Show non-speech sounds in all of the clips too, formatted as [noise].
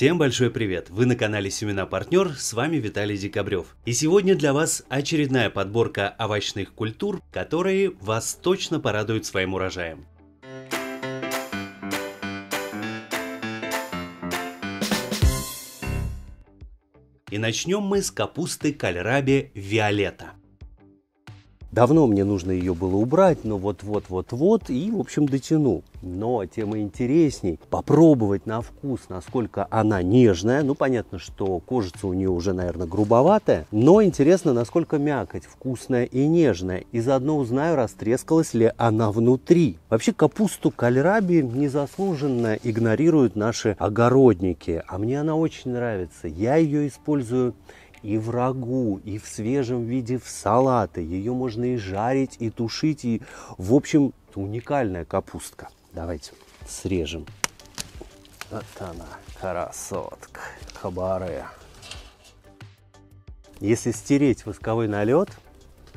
Всем большой привет! Вы на канале Семена Партнер, с вами Виталий Декабрев. И сегодня для вас очередная подборка овощных культур, которые вас точно порадуют своим урожаем. И начнем мы с капусты кальраби Виолетта. Давно мне нужно ее было убрать, но вот-вот-вот-вот и, в общем, дотяну. Но тем интересней попробовать на вкус, насколько она нежная. Ну, понятно, что кожица у нее уже, наверное, грубоватая. Но интересно, насколько мякоть вкусная и нежная. И заодно узнаю, растрескалась ли она внутри. Вообще капусту кальраби незаслуженно игнорируют наши огородники. А мне она очень нравится. Я ее использую и в рагу, и в свежем виде в салаты. Ее можно и жарить, и тушить, и, в общем, уникальная капустка. Давайте срежем. Вот она, красотка, хабары. Если стереть восковой налет,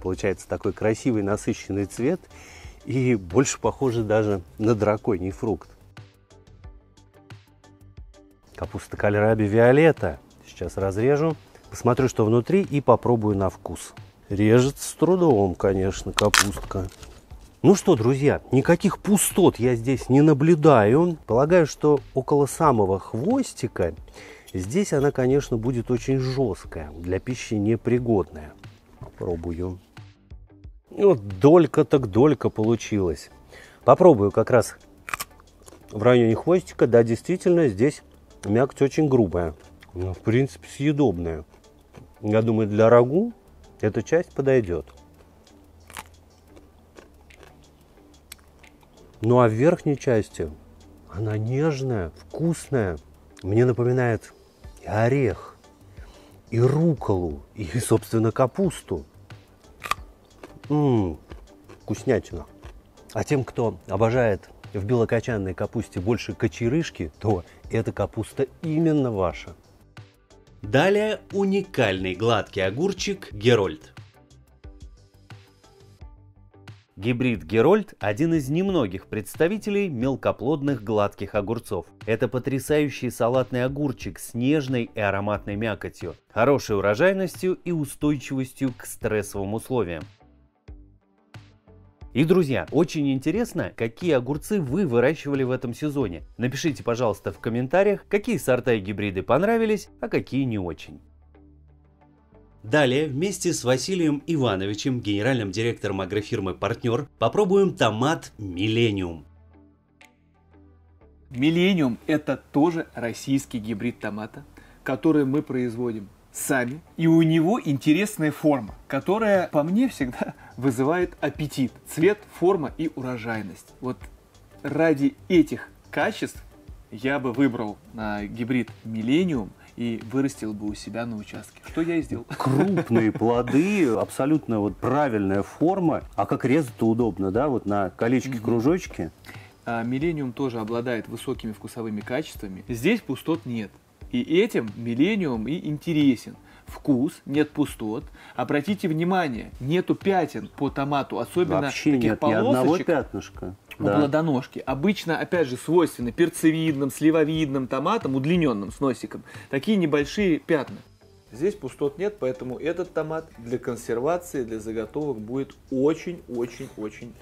получается такой красивый насыщенный цвет и больше похоже даже на драконий фрукт. Капуста кальраби виолетта. Сейчас разрежу. Посмотрю, что внутри и попробую на вкус. Режется с трудом, конечно, капустка. Ну что, друзья, никаких пустот я здесь не наблюдаю. Полагаю, что около самого хвостика здесь она, конечно, будет очень жесткая, для пищи непригодная. Попробую. Вот долька так долька получилась. Попробую как раз в районе хвостика. Да, действительно, здесь мякоть очень грубая. Но, в принципе, съедобная. Я думаю, для рагу эта часть подойдет. Ну а в верхней части она нежная, вкусная. Мне напоминает и орех, и руколу, и, собственно, капусту. Ммм, вкуснятина. А тем, кто обожает в белокочанной капусте больше кочерышки, то эта капуста именно ваша. Далее уникальный гладкий огурчик Герольд. Гибрид Герольд – один из немногих представителей мелкоплодных гладких огурцов. Это потрясающий салатный огурчик с нежной и ароматной мякотью, хорошей урожайностью и устойчивостью к стрессовым условиям. И, друзья, очень интересно, какие огурцы вы выращивали в этом сезоне. Напишите, пожалуйста, в комментариях, какие сорта и гибриды понравились, а какие не очень. Далее, вместе с Василием Ивановичем, генеральным директором агрофирмы «Партнер», попробуем томат «Миллениум». «Миллениум» – это тоже российский гибрид томата, который мы производим сами. И у него интересная форма, которая по мне всегда вызывает аппетит. Цвет, форма и урожайность. Вот ради этих качеств я бы выбрал на гибрид Millennium и вырастил бы у себя на участке. Что я и сделал. [laughs] Крупные плоды, абсолютно вот правильная форма. А как резать-то удобно, да, вот на колечки-кружочки. А, Миллениум тоже обладает высокими вкусовыми качествами. Здесь пустот нет. И этим Миллениум и интересен. Вкус, нет пустот. Обратите внимание, нету пятен по томату, особенно Вообще таких нет полосочек. ни одного пятнышка. У плодоножки. Обычно, опять же, свойственны перцевидным, сливовидным томатам, удлиненным с носиком, такие небольшие пятна. Здесь пустот нет, поэтому этот томат для консервации, для заготовок будет очень-очень-очень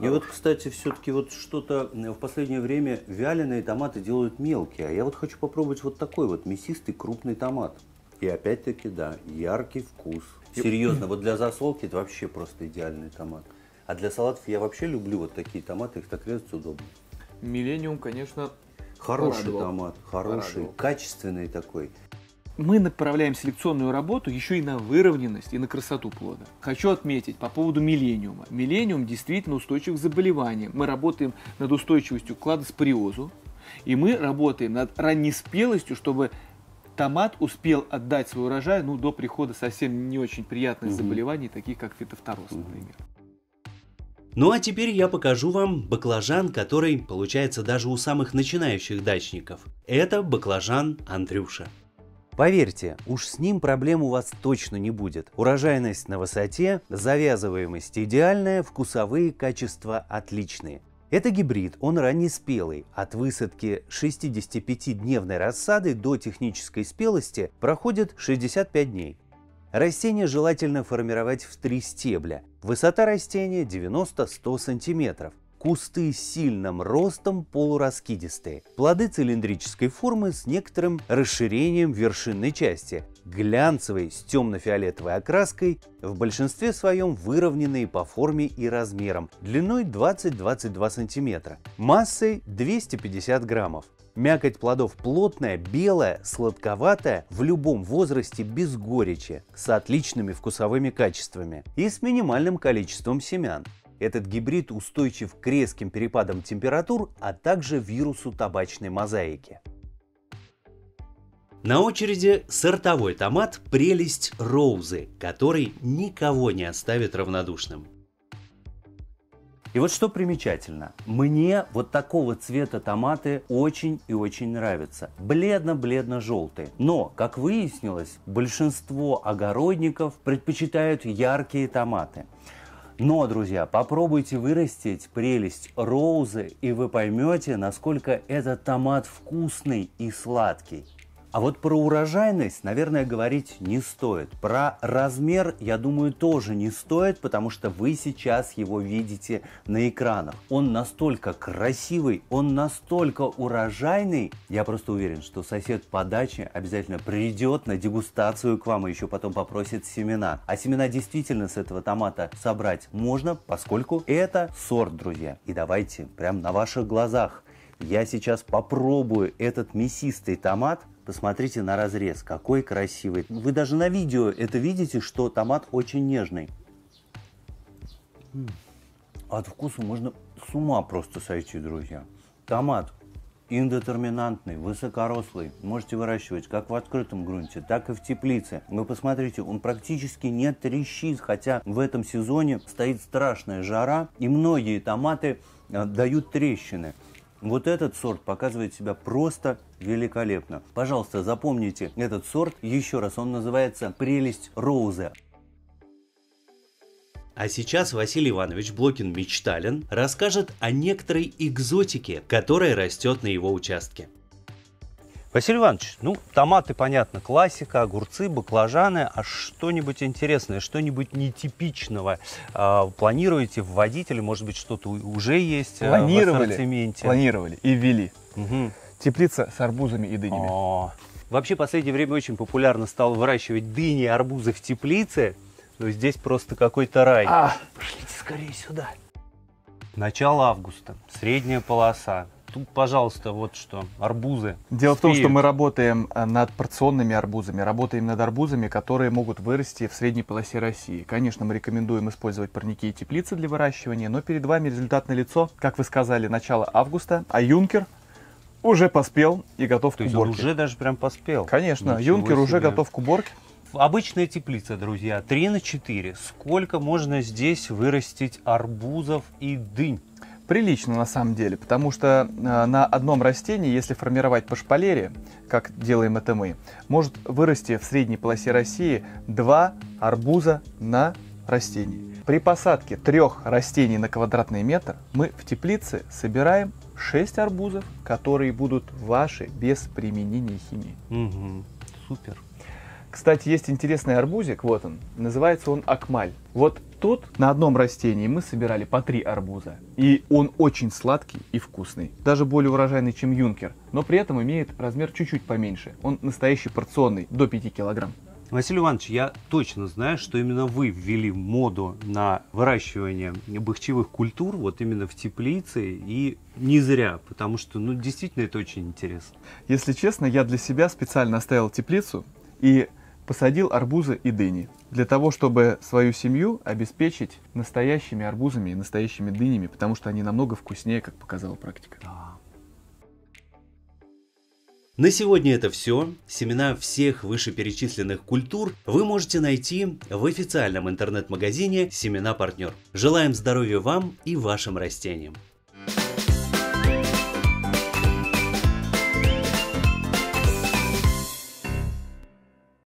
и вот, кстати, все-таки вот что-то в последнее время вяленые томаты делают мелкие, а я вот хочу попробовать вот такой вот мясистый крупный томат. И опять-таки, да, яркий вкус. Серьезно, вот для засолки это вообще просто идеальный томат. А для салатов я вообще люблю вот такие томаты, их так резать удобно. Миллениум, конечно, Хороший порадовал. томат, хороший, Порадовал. качественный такой. Мы направляем селекционную работу еще и на выровненность и на красоту плода. Хочу отметить по поводу миллениума. Миллениум действительно устойчив к заболеваниям. Мы работаем над устойчивостью к кладоспориозу, и мы работаем над раннеспелостью, чтобы томат успел отдать свой урожай ну, до прихода совсем не очень приятных Мгм. заболеваний, таких как фитофтороз, Мгм. например. Ну а теперь я покажу вам баклажан, который получается даже у самых начинающих дачников. Это баклажан Андрюша. Поверьте, уж с ним проблем у вас точно не будет. Урожайность на высоте, завязываемость идеальная, вкусовые качества отличные. Это гибрид, он раннеспелый. От высадки 65-дневной рассады до технической спелости проходит 65 дней. Растение желательно формировать в три стебля. Высота растения 90-100 см. Кусты с сильным ростом полураскидистые. Плоды цилиндрической формы с некоторым расширением вершинной части. Глянцевые с темно-фиолетовой окраской, в большинстве своем выровненные по форме и размерам, длиной 20-22 см, массой 250 граммов. Мякоть плодов плотная, белая, сладковатая, в любом возрасте без горечи, с отличными вкусовыми качествами и с минимальным количеством семян. Этот гибрид устойчив к резким перепадам температур, а также вирусу табачной мозаики. На очереди сортовой томат «Прелесть Роузы», который никого не оставит равнодушным. И вот что примечательно, мне вот такого цвета томаты очень и очень нравятся. Бледно-бледно-желтые. Но, как выяснилось, большинство огородников предпочитают яркие томаты. Но, друзья, попробуйте вырастить прелесть роузы, и вы поймете, насколько этот томат вкусный и сладкий. А вот про урожайность, наверное, говорить не стоит. Про размер, я думаю, тоже не стоит, потому что вы сейчас его видите на экранах. Он настолько красивый, он настолько урожайный. Я просто уверен, что сосед по даче обязательно придет на дегустацию к вам и еще потом попросит семена. А семена действительно с этого томата собрать можно, поскольку это сорт, друзья. И давайте прямо на ваших глазах я сейчас попробую этот мясистый томат Посмотрите на разрез, какой красивый. Вы даже на видео это видите, что томат очень нежный. От вкуса можно с ума просто сойти, друзья. Томат индетерминантный, высокорослый. Можете выращивать как в открытом грунте, так и в теплице. Вы посмотрите, он практически не трещит, хотя в этом сезоне стоит страшная жара, и многие томаты э, дают трещины. Вот этот сорт показывает себя просто великолепно. Пожалуйста, запомните этот сорт еще раз. Он называется «Прелесть Роуза». А сейчас Василий Иванович Блокин-Мечталин расскажет о некоторой экзотике, которая растет на его участке. Василий Иванович, ну, томаты, понятно, классика, огурцы, баклажаны, а что-нибудь интересное, что-нибудь нетипичного э, планируете вводить или, может быть, что-то уже есть планировали, в ассортименте? Планировали и ввели. Угу. Теплица с арбузами и дынями. О, вообще, в последнее время очень популярно стало выращивать дыни и арбузы в теплице. Но здесь просто какой-то рай. А, пошлите скорее сюда. Начало августа, средняя полоса, Тут, пожалуйста, вот что, арбузы. Дело успеют. в том, что мы работаем э, над порционными арбузами, работаем над арбузами, которые могут вырасти в средней полосе России. Конечно, мы рекомендуем использовать парники и теплицы для выращивания, но перед вами результат на лицо, как вы сказали, начало августа, а юнкер уже поспел и готов То к уборке. уже даже прям поспел. Конечно, Ничего юнкер себе. уже готов к уборке. Обычная теплица, друзья, 3 на 4. Сколько можно здесь вырастить арбузов и дынь? Прилично на самом деле, потому что э, на одном растении, если формировать по шпалере, как делаем это мы, может вырасти в средней полосе России два арбуза на растении. При посадке трех растений на квадратный метр мы в теплице собираем 6 арбузов, которые будут ваши без применения химии. Угу, супер. Кстати, есть интересный арбузик, вот он, называется он акмаль. Вот тут на одном растении мы собирали по три арбуза. И он очень сладкий и вкусный. Даже более урожайный, чем юнкер. Но при этом имеет размер чуть-чуть поменьше. Он настоящий порционный, до 5 килограмм. Василий Иванович, я точно знаю, что именно вы ввели моду на выращивание бахчевых культур, вот именно в теплице, и не зря, потому что, ну, действительно, это очень интересно. Если честно, я для себя специально оставил теплицу, и посадил арбузы и дыни для того, чтобы свою семью обеспечить настоящими арбузами и настоящими дынями, потому что они намного вкуснее, как показала практика. На сегодня это все. Семена всех вышеперечисленных культур вы можете найти в официальном интернет-магазине «Семена Партнер». Желаем здоровья вам и вашим растениям.